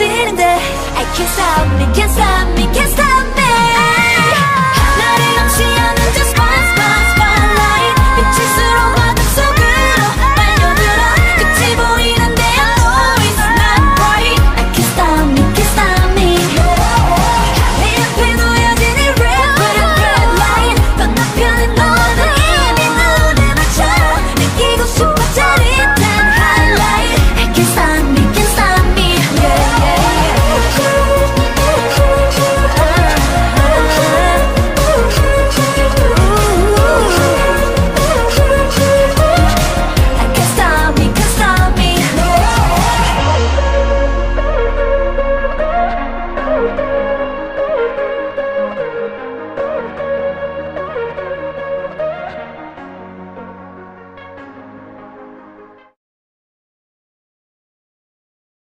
I can't stop me, can't stop me, can't stop